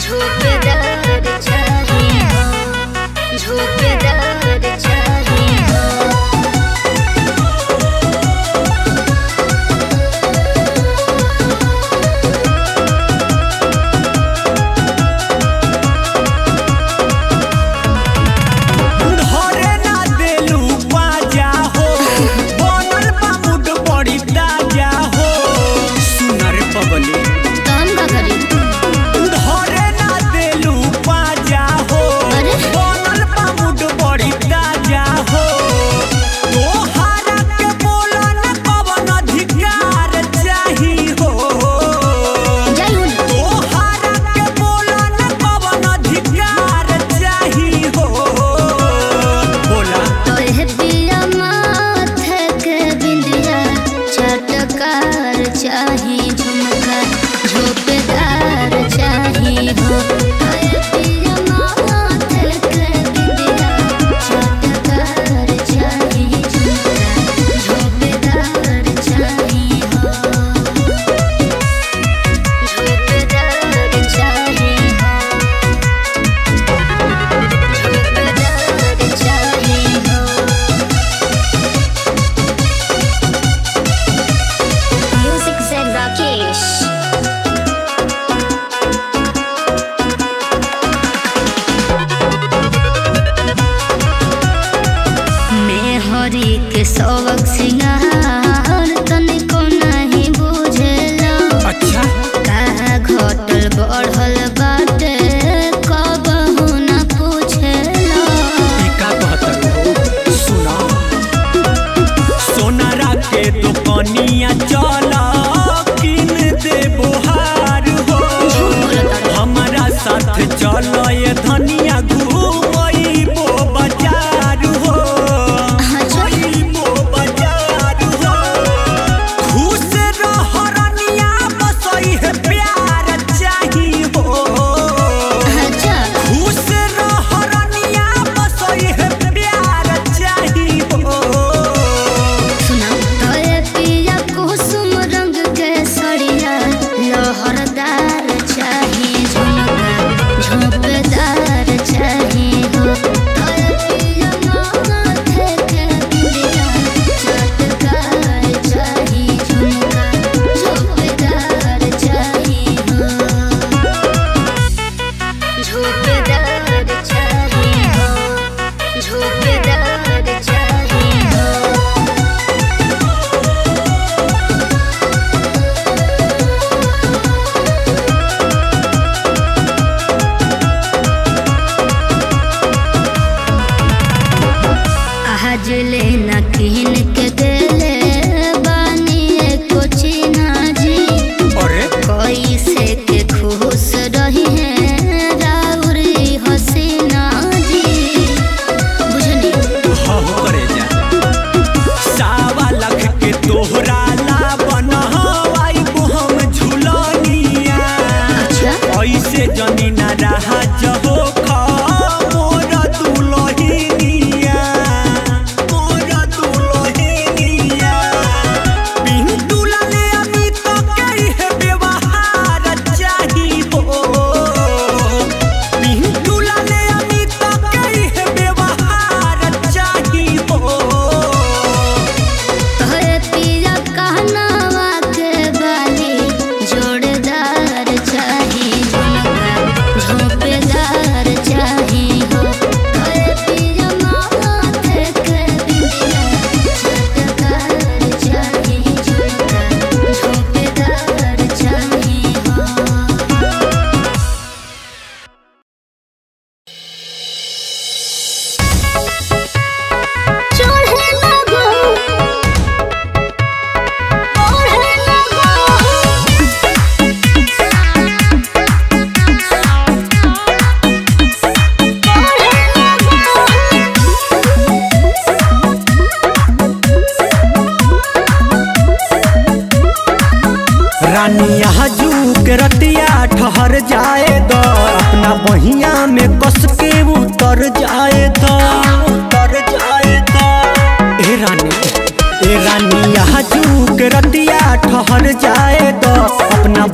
出个鬼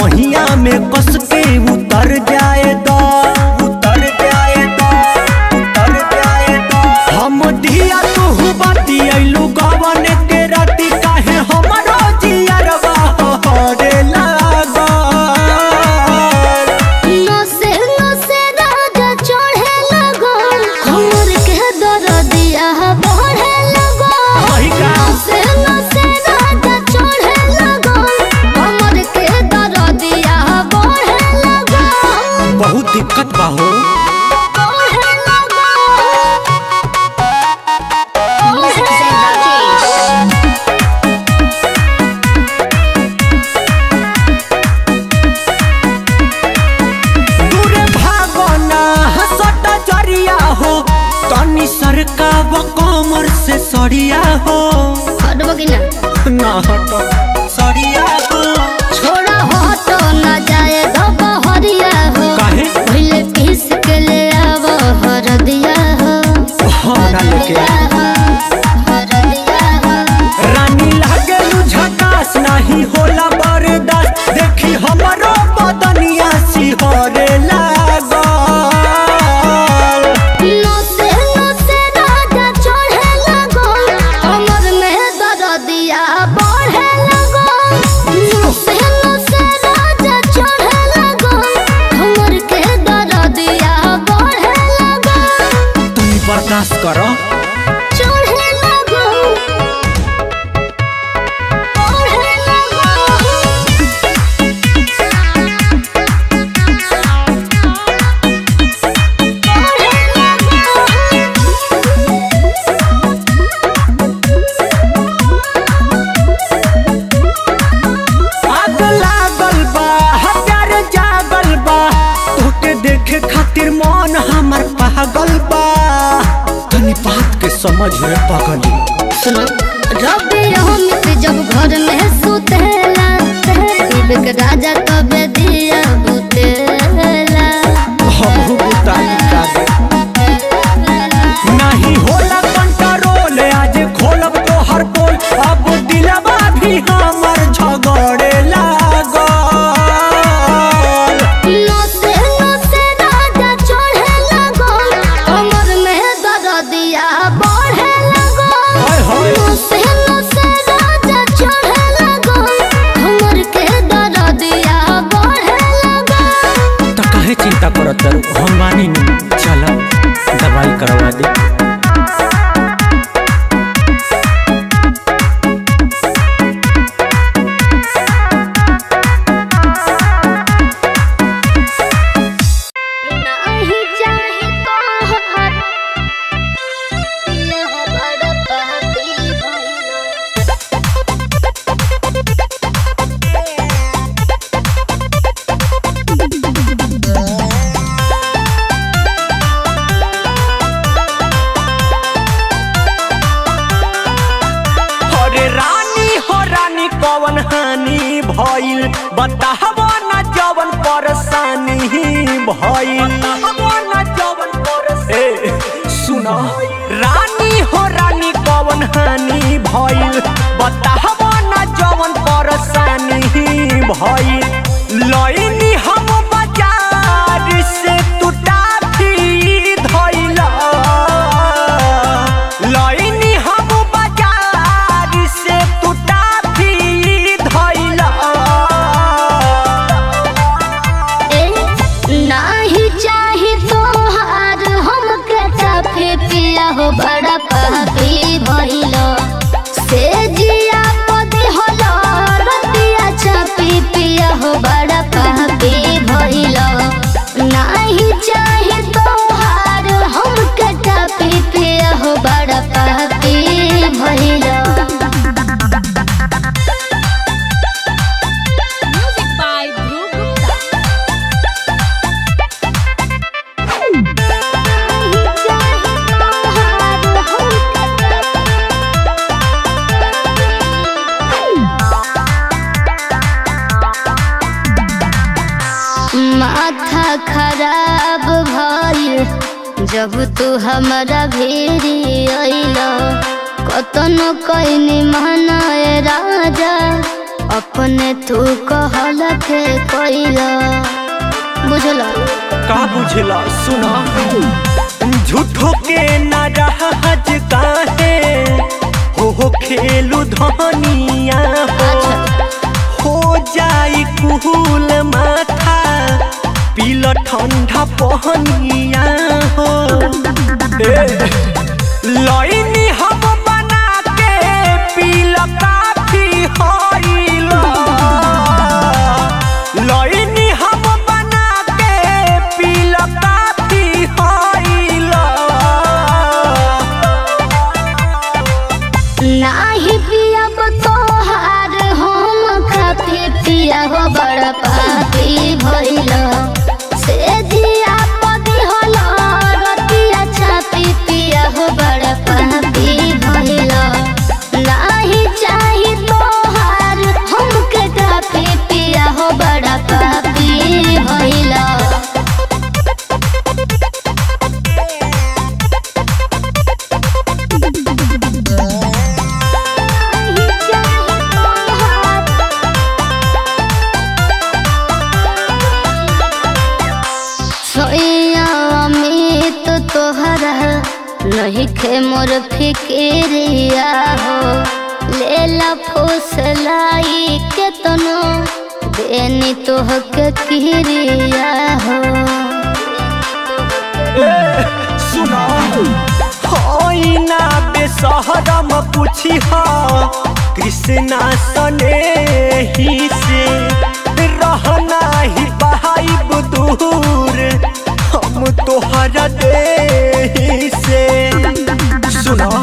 बहिया में कस के मुझे पकड़ सुनो भइल। बताहबो न जवन परेशानी भइल। ए, सुनो। रानी हो रानी कवन हानी भइल। बताहबो न जवन परेशानी भइल। तू हमारा भेरी अइला। कतन कैनी मन राजा अपने तू कहल के कैल बुझल? का बुझला? सुना। झूठो के नाराज़ काहे हो। हो खेलू धनिया हो, अच्छा। जाई कुहुल मा पीला ठंडा पहनिया हो। लईनी हम बना के पीला काफ़ी होइला। मोर फिक्रिया हो। लेला फुसलाई के तनो देनी तोह के किरिया हो। सुना। होइना बेसहरम पूछी हा। कृष्णा सने ही से रहना ही बहाइब दूर हम तोहरा दे से सुना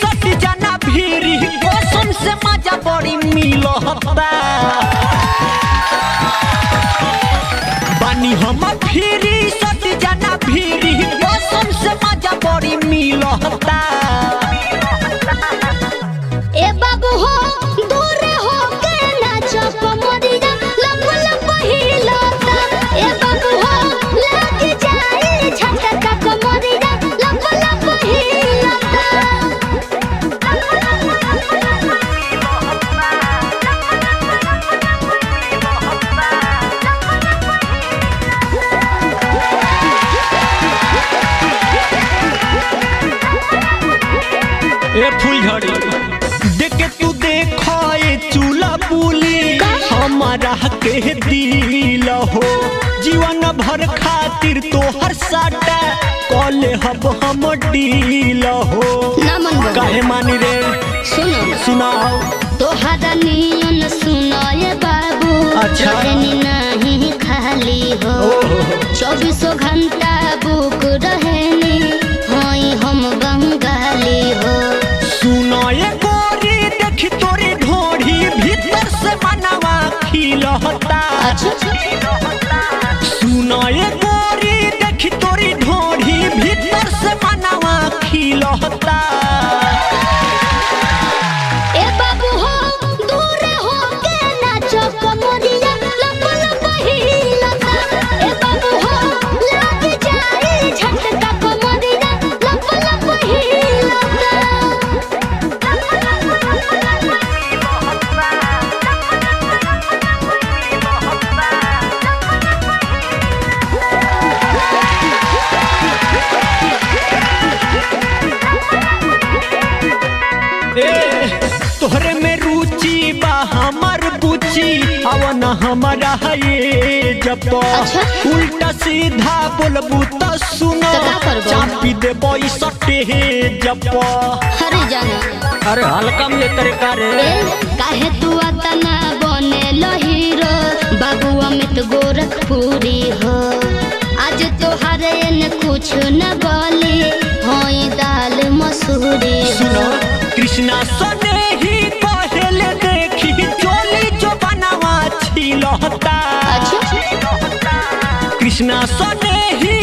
सट जाना फिरी कसम से मज़ा बड़ी मिलता बानी हम फिरी सट जाना फिरी कसम से मज़ा बड़ी मिलता देख तू देखा ए चूल्हा बुली हमारा के दिल हो जीवन भर खातिर तो हर साटा। कॉले हब हम डील हो? काहे मानी रे? सुनो। सुनाओ। तोहरा नियन सुनो ये बाबू। अच्छा। नहीं खाली हो। चौबीसों घंटा बुक रहनी खिलहता जब अच्छा। उल्टा सीधा बोलबू त सुनो। चापी दे सटे जब अरे जाना। अरे हल्का में तेरे कारे काहे तू अतना बने लो हीरो बाबू अमित गोरखपुरी हो। आज तो हरे न कुछ न बोली। होई कृष्णा सोने ही।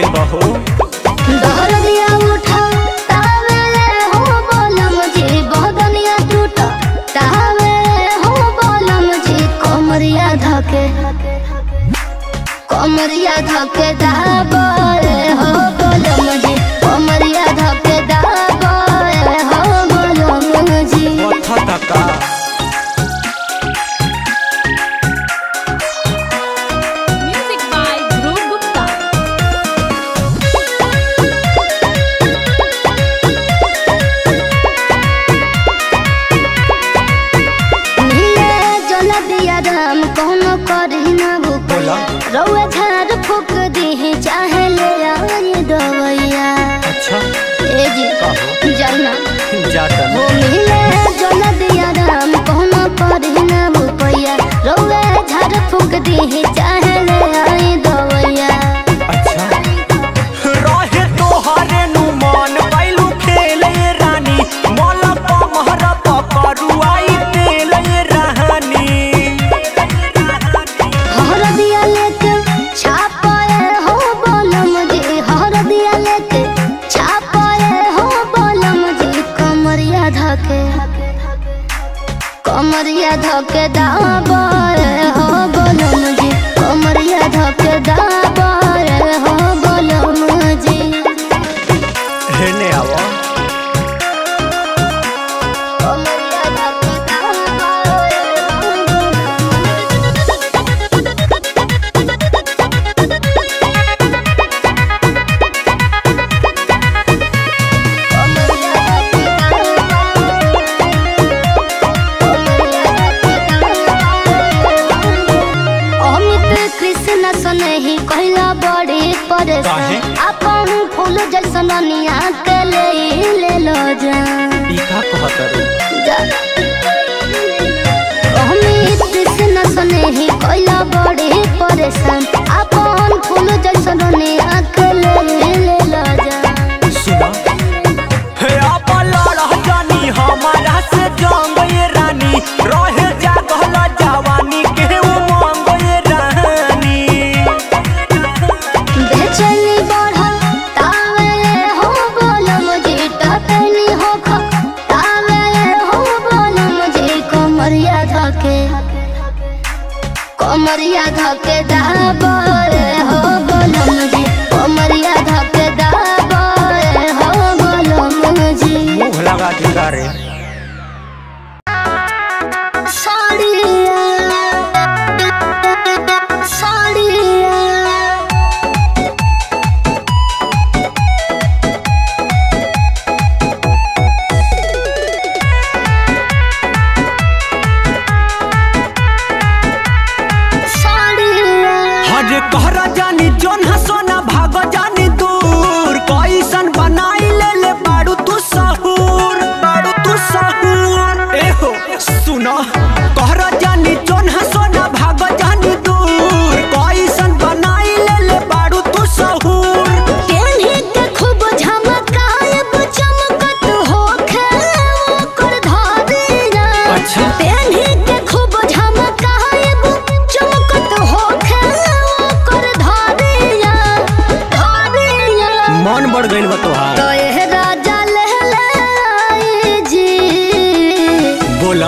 गइल बा हो। दहरिया उठा तावेले हो बोला मुझे बदनिया टूटा। तावेले हो बोला मुझे कमरिया धके। कमरिया धके दा है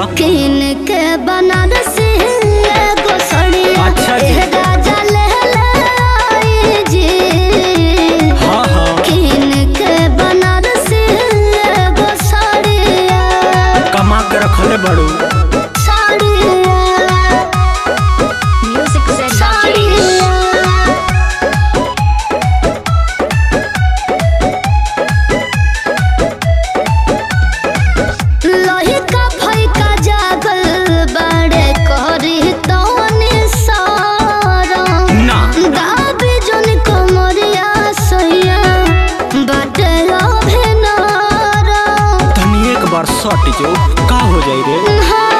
Okay. हमार सट जो का हो जाए रे हाँ।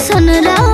कैसन राउर